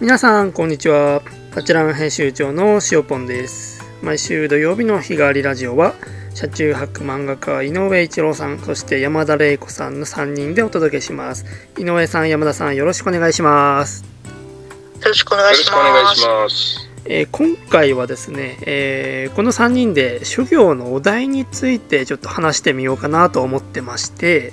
皆さんこんにちはパチラン編集長のしおぽんです毎週土曜日の日替わりラジオは車中泊漫画家井上一郎さんそして山田玲子さんの3人でお届けします井上さん山田さんよろしくお願いしますよろしくお願いし。ます。えー今回はですね、えーこの3人で諸行のお題についてちょっと話してみようかなと思ってまして、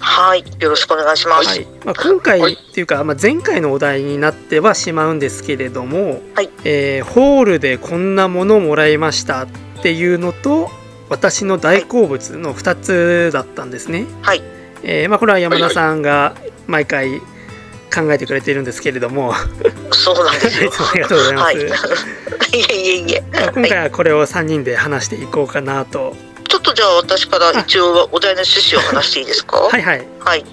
はい、よろしくお願いします。はいまあ、今回はいっていうか、まあ、前回のお題になってはしまうんですけれども、はいえーホールでこんなものもらいましたっていうのと私の大好物の2つだったんですね。はいえーまあ、これは山田さんが毎回考えてくれているんですけれども、そうなんですいよ。ありがとうございます。はい。いえいえいえ。まあ今回はこれを3人で話していこうかなと。ちょっとじゃあ私から一応お題の趣旨を話していいですか？はいはい。はい。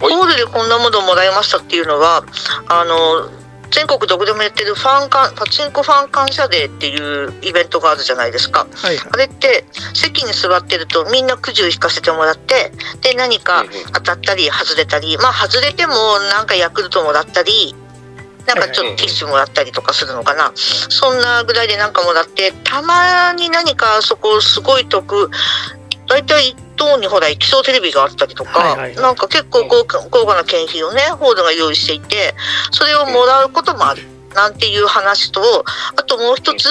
ホールでこんなものをもらいましたっていうのは、あの。全国どこでもやってるファンカンパチンコファン感謝デーっていうイベントがあるじゃないですか。はいはいあ。れって席に座ってるとみんなくじを引かせてもらってで何か当たったり外れたりまあ外れてもなんかヤクルトもらったりなんかちょっとティッシュもらったりとかするのかなそんなぐらいでなんかもらってたまに何かそこすごい得大体一等にほら液晶テレビがあったりとか、はいはいはいなんか結構豪華豪華な景品をねホールが用意していてそれをもらうこともある。なんていう話とあともう一つ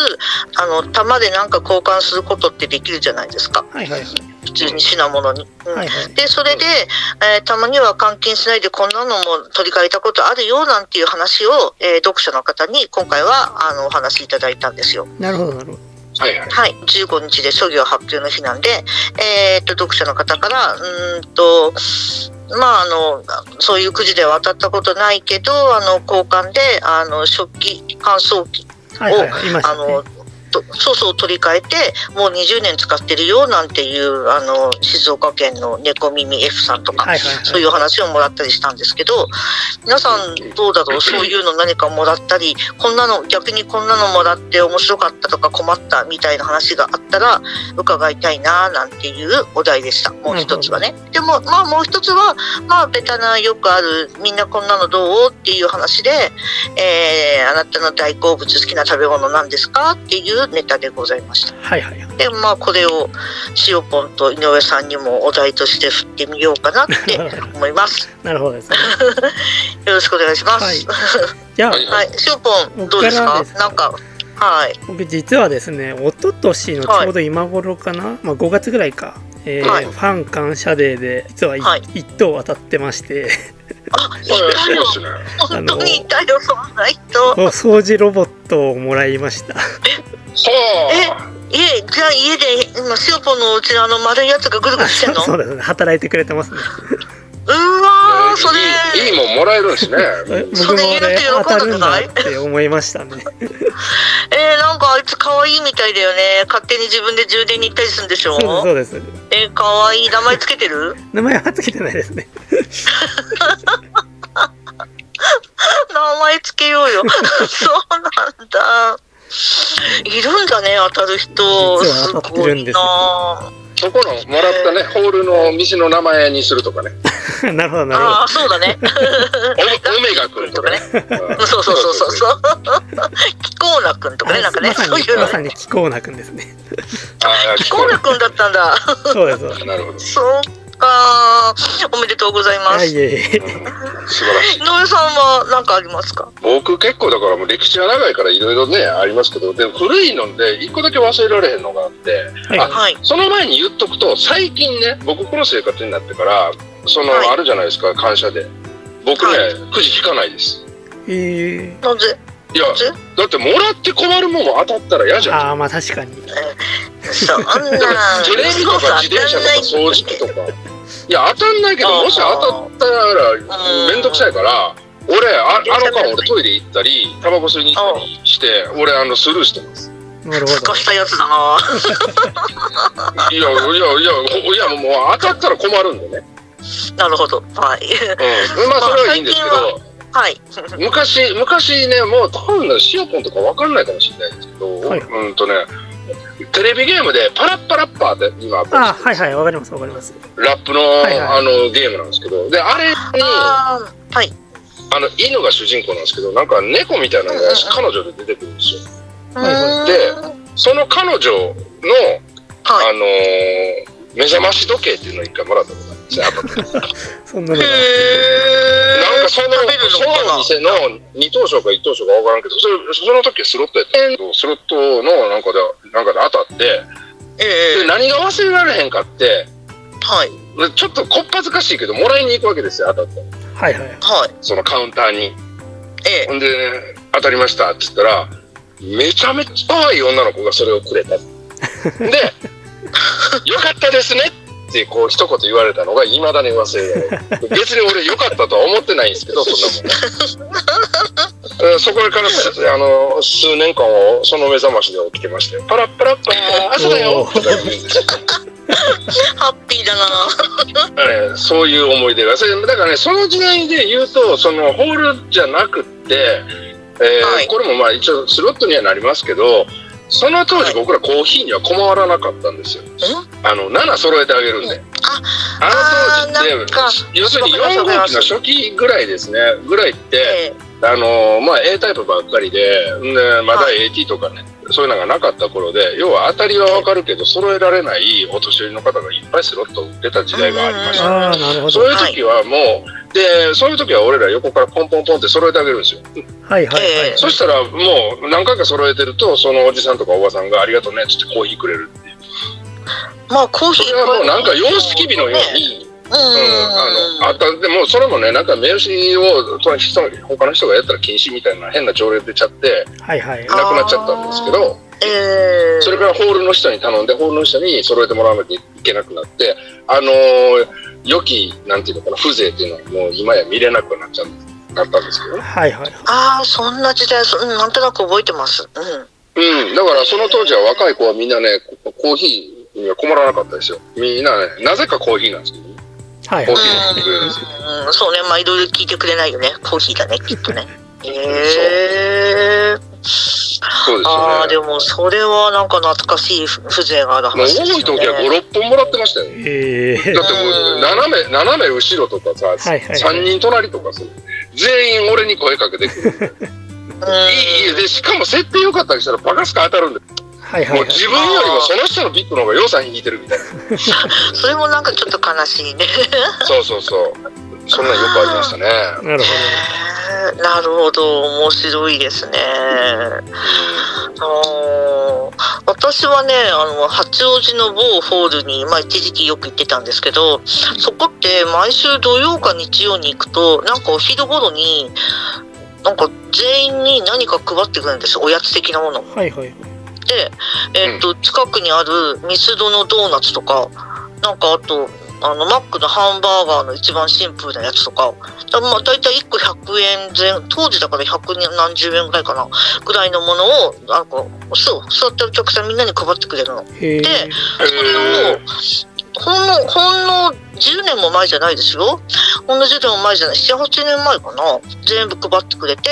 あの玉でなんか交換することってできるじゃないですかはいはいはい。普通に品物に。うんはいはい。でそれで、えーたまには換金しないでこんなのも取り替えたことあるよなんていう話を、えー読者の方に今回はあのお話しいただいたんですよ。なるほどなるほど。はいはい。はい、15日で諸行発表の日なんで、えーっと読者の方からうーんとまああのそういうくじでは当たったことないけどあの交換であの食器乾燥機はいはいはい。ね。あのとそうそう取り替えてもう20年使ってるよなんていうあの静岡県の猫耳 F さんとか、はいはいはい。そういう話をもらったりしたんですけど皆さんどうだろう？そういうの何かもらったりこんなの逆にこんなのもらって面白かったとか困ったみたいな話があったら伺いたいななんていうお題でした。もう一つはね。でもまあもう一つはまあベタなよくあるみんなこんなのどう？っていう話で、えーあなたの大好物好きな食べ物なんですか？っていうネタでございました。はいはいはい。でまあこれを塩ポンと井上さんにもお題として振ってみようかなって 思います。なるほどですね。よろしくお願いします。はいじゃあ、はいはい、塩ポンどうですか？す。なんかはい僕実はですね、一昨年のちょうど今頃かな、まあ5月ぐらいか、えーはいファン感謝デーで実は一はい一等当たってまして、あいそうたよですね。本当にいたよそんな人。お掃除ロボットをもらいました。は家じゃあ家で今塩ポンのうちのあの丸いやつがぐるぐあるしてんの？そうですね、働いてくれてますね。うわあ。ーそれ。いいいいもんもらえるんですね。え僕もね当たるんだって思いましたね。えー、なんかあいつ可愛いみたいだよね。勝手に自分で充電に行ったりするんでしょ？そうですそうです。えー、可愛い名前つけてる？名前はつけてないですね。名前つけようよ。そうなんだ。いるんだね、当たる人。実は当たってるんですよごいなそこのもらったね、ホールの店の名前にするとかね。なるほどなるほど。ああ、そうだね。オメガ君とかね。うんそうそうそうそうそう。キコーナくんとかね、なんかね、まさにそういうのね。まさに気候なくんですね。ああ、キコーナくんだったんだ。そうですそうです。なるほど。そうか。おめでとうございます。い、いえいえ。素晴らしい。上さんは何かありますか？僕結構だからもう歴史が長いからいろいろね、ありますけど、でも古いので、一個だけ忘れられへんのがあって、はいあはい。その前に言っとくと、最近ね、僕この生活になってから、その、はいあるじゃないですか、感謝で。僕ね、はいくじ引かないです。えなぜいや、ぜだってもらって困るもん当たったら嫌じー、ゃん。ああまあ確かに。そんな。テレビとか自転車とか掃除機とか。いや、当たんないけど、もし当たったらめんどくさいから、俺、ああの間俺トイレ行ったり、タバコ吸いに行ったりして、俺、あの、スルーしてます。なるほどすか。したやつだな。いや、いや、いや、ほいや、もう当たったら困るんでね。なるほど。はい。うん。まあ、それはいいんですけど、はい。昔、昔ね、もう多分ね、シオポンとかわかんないかもしれないですけど、はいうんとね、テレビゲームでパラッパラッパーって今あはいはいわかりますわかります。ラップの,、はいはい。あのゲームなんですけど、で、あれに、はい。あの犬が主人公なんですけどなんか猫みたいなのが彼女で出てくるんですよ。でその彼女の、はい、あのー目覚まし時計っていうのを一回もらったことあるんですね、そんなのが。なんかその、その店の二等賞か一等賞かわからんけど、それその時はスロットやったけど、スロットのなんかで、なんかで当たって、えー、で何が忘れられへんかって、はい。ちょっとこっぱずかしいけど、もらいに行くわけですよ、当たって。はいはい。はい。そのカウンターに。ええほんで、ね、当たりましたって言ったら、めちゃめちゃ可愛い女の子がそれをくれた。で、よかったですねってこう一言言われたのがいまだに忘れない 別に俺よかったとは思ってないんですけどそんなもんね。そこからあの数年間をその目覚ましで起きてましてパラッパラッパー朝だよとか言うんですよ。ハッピーだな、ね、そういう思い出が。それだからねその時代で言うとそのホールじゃなくって、えーはい、これもまあ一応スロットにはなりますけどその当時僕らコーヒーには困らなかったんですよ。あの、7揃えてあげるんで。あの当時って、要するに4号機の初期ぐらいですね、ぐらいって、あのまあ A タイプばっかりで、でまだ AT とかね、そういうのがなかった頃で、要は当たりはわかるけど、揃えられないお年寄りの方がいっぱいスロット売ってた時代がありました、そういう時はもう、で、そういう時は俺ら横からポンポンポンって揃えてあげるんですよ。はいはいはい。そしたらもう何回か揃えてると、そのおじさんとかおばさんがありがとうねってコーヒーくれるっていう。まあコーヒーそれはもうなんか様式日のように、うん、あの、あった、でも、それもね、なんか名刺を、その人、他の人がやったら禁止みたいな変な条例出ちゃって、はいはい。なくなっちゃったんですけど、えー、それからホールの人に頼んで、ホールの人に揃えてもらわなきゃいけなくなって、あのー、良き、なんていうのかな、風情っていうのはもう今や見れなくなっちゃなったんですけどね。はいはい。ああ、そんな時代、うん、なんとなく覚えてます。うん。うん、だからその当時は若い子はみんなね、コーヒーには困らなかったですよ。みんなね、なぜかコーヒーなんですけどね。はい、コーヒー。うん、そうね、まあいろいろ聞いてくれないよね。コーヒーだね、きっとね。へえー。そうですね。ああ、でもそれはなんか懐かしい風情がある話ですね。多い時は5、6本もらってましたよ。へだってもう斜め、斜め後ろとかさ、はいはいはい、3人隣とかさ、全員俺に声かけてくる。いいで、しかも設定良かったりしたらバカスカ当たるんで。はいはい、はい、もう自分よりもその人のビッグの方が予算引いてるみたいな。それもなんかちょっと悲しいね。そうそうそう。そんなよくありましたね。なるほど。なるほど、面白いですね。私はね、あの、八王子の某ホールに、まあ一時期よく行ってたんですけど、そこって毎週土曜か日曜に行くと、なんかお昼頃に、なんか全員に何か配ってくるんですおやつ的なもの。はいはい。で、えっ、ー、と、近くにあるミスドのドーナツとか、なんかあと、あの、マックのハンバーガーの一番シンプルなやつとか、だまあ、大体1個100円前、当時だから100何十円ぐらいかな、ぐらいのものを、なんか、そう、座ってるお客さんみんなに配ってくれるの。で、それを、ほんの、ほんの10年も前じゃないですよ。ほんの10年も前じゃない。7、8年前かな。全部配ってくれて、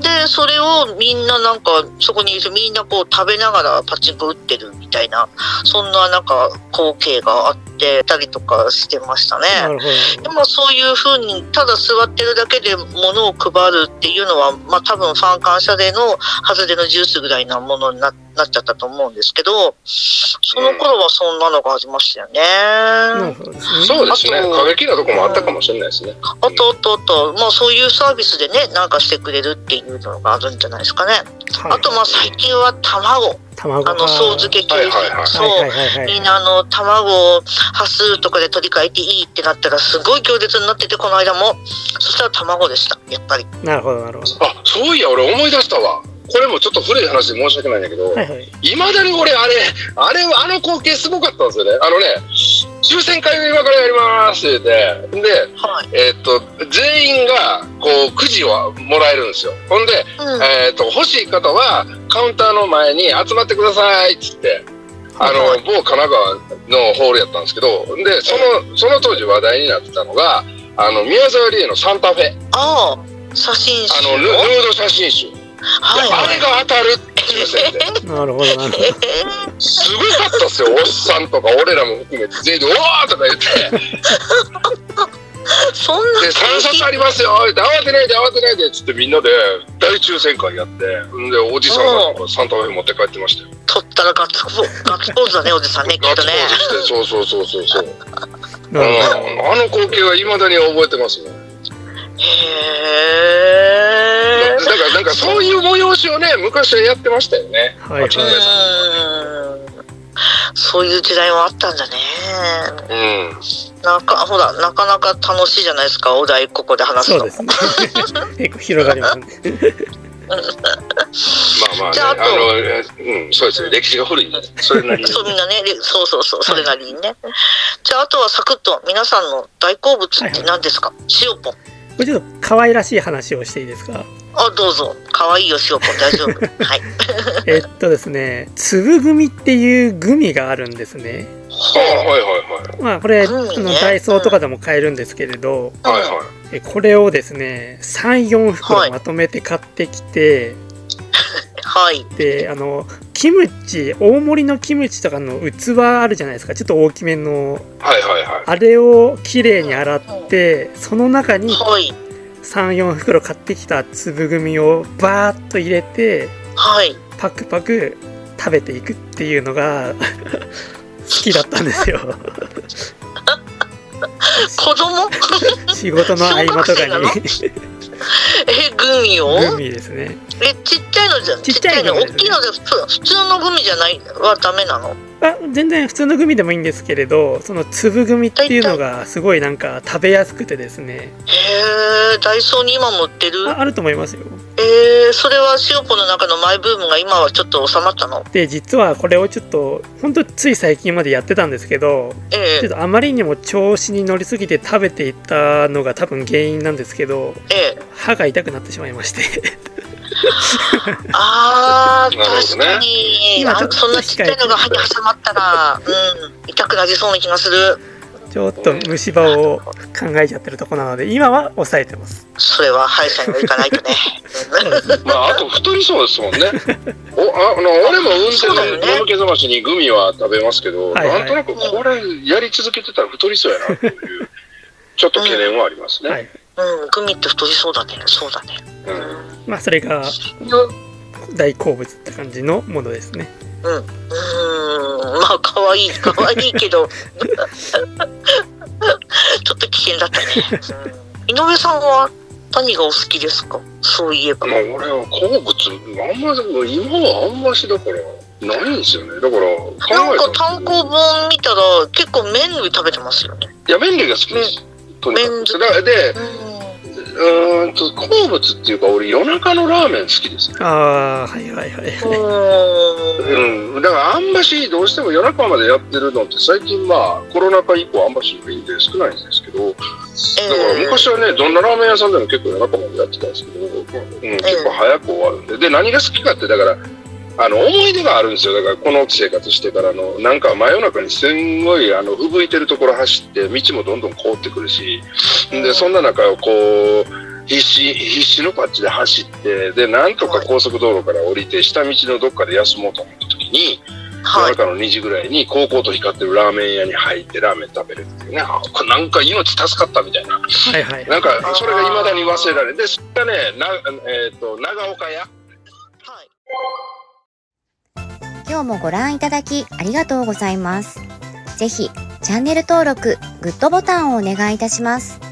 で、それをみんななんか、そこにいるみんなこう食べながらパチンコ打ってるみたいな、そんななんか光景があってたりとかしてましたね。でもそういうふうに、ただ座ってるだけで物を配るっていうのは、まあ多分ファン感謝デーの外れのジュースぐらいなものになって、なっちゃったと思うんですけど、その頃はそんなのがありましたよね。うん、そうですね。過激なとこもあったかもしれないですね。あとあとあと、まあそういうサービスでね、なんかしてくれるっていうのがあるんじゃないですかね。はい、あとまあ最近は卵。卵あの、総付け景品。そう。みんなあの、卵を端数とかで取り替えていいってなったら、すごい行列になってて、この間も。そしたら卵でした、やっぱり。なるほど、なるほど。あ、そういや、俺思い出したわ。これもちょっと古い話で申し訳ないんだけど、はいはい、まだに俺、あれ、あれ、あの光景すごかったんですよね。あのね、抽選会を今からやりますってで、はい、えー、っと、全員が、こう、くじをもらえるんですよ。ほんで、うん、えー、っと、欲しい方は、カウンターの前に集まってくださいっつって、あの、はい、某神奈川のホールやったんですけど、で、その、その当時話題になってたのが、あの、宮沢りえのサンタフェ。ああ、写真集。あの、ヌード写真集。はい、あれが当たる抽選で。なるほどなるほど。すごかったっすよ、おっさんとか俺らも含めて全員で「おー!」とか言って。そんなで、3冊ありますよ慌てないで慌てないでっつってみんなで大抽選会やって、んで、おじさんがサンタフェ持って帰ってましたよ。取ったらガッツポガッツポーズだね、おじさんね、きガッツポっとね。ーズして、そうそうそうそうそう。うん、あの光景はいまだに覚えてますね。へー。だからなんかそういう催しをね、昔はやってましたよね。はいはいそういう時代もあったんだね。うん。なんか、ほら、なかなか楽しいじゃないですか、お題ここで話すと。そうですね。結構広がりますね。まあまあね、じゃああとあの、えうん、そうですね、歴史が古いんで、それなりに。そうみんなね、でそうそうそう、それなりにね。じゃあ、あとはサクッと、皆さんの大好物って何ですか、塩ポン。これちょっと可愛らしい話をしていいですか？あ、どうぞ。かわいいよ、塩ポン、大丈夫。はい。えっとですね、粒グミっていうグミがあるんですね。はいはいはいまあこれ、ねあのダイソーとかでも買えるんですけれど、はい。はいはい。えこれをですね、3、4はい袋まとめて買ってきて、はい。で、あの、キムチ、大盛りのキムチとかの器あるじゃないですか、ちょっと大きめの、はいはいはい。あれをきれいに洗って、その中にはい。3、4袋買ってきた粒グミをバーッと入れて、はい。パクパク食べていくっていうのが 好きだったんですよ。子供？仕事の合間とかにえ、グミを？グミですね。え、ちっちゃいのじゃ、ちっちゃいの？大きいので普通、普通のグミじゃないはダメなのあ全然普通のグミでもいいんですけれどその粒グミっていうのがすごいなんか食べやすくてですね。へえ、ダイソーに今も売ってる？ああると思いますよ。えー、それは塩ポの中のマイブームが今はちょっと収まったの？で実はこれをちょっと本当つい最近までやってたんですけどえちょっとあまりにも調子に乗りすぎて食べていったのが多分原因なんですけどえええ。歯が痛くなってしまいまして あー、確かに。今ちょっとあそんなちっちゃいのが歯に挟まったら、うん、痛くなりそうな気がする。ちょっと虫歯を考えちゃってるとこなので今は抑えてます。それは歯医者には行かないとね。まあ、あと太りそうですもんね。おああの俺も運転でそうだよね。眠気覚ましにグミは食べますけど、はいはい。なんとなくこれやり続けてたら太りそうやなっていう、ちょっと懸念はありますね。はいうんグミって太りそうだね。そうだね。うん。まあそれがうん。大好物って感じのものですね。うん、うーん。まあ可愛い可愛いけど。ちょっと危険だったね、うん、井上さんは何がお好きですか？そういえば、まあ、俺は好物、あんまり、今はあんましだから、ないんですよね。だから、考なんか単行本見たら結構麺類食べてますよね。いや、麺類が好きです。麺く。だで、うんと、好物っていうか、俺、夜中のラーメン好きですね。ああはいはいはいうんうん、だからあんましどうしても夜中までやってるのって最近まあコロナ禍以降あんましないんで少ないんですけどだから昔はねどんなラーメン屋さんでも結構夜中までやってたんですけど、うん、結構早く終わるんで。で何が好きかってだからあの思い出があるんですよ。だからこの生活してからのなんか真夜中にすんごいあの吹雪いてるところ走って道もどんどん凍ってくるしでそんな中をこう必死必死のパッチで走ってでなんとか高速道路から降りて下道のどっかで休もうと思った時に夜はい。中の2時ぐらいに高校と光ってるラーメン屋に入ってラーメン食べるっていうね。なんか命助かったみたいな。はいはい。なんかそれが未だに忘れられでそれがねな、えー、と長岡屋。はい今日もご覧いただきありがとうございます。ぜひチャンネル登録、グッドボタンをお願いいたします。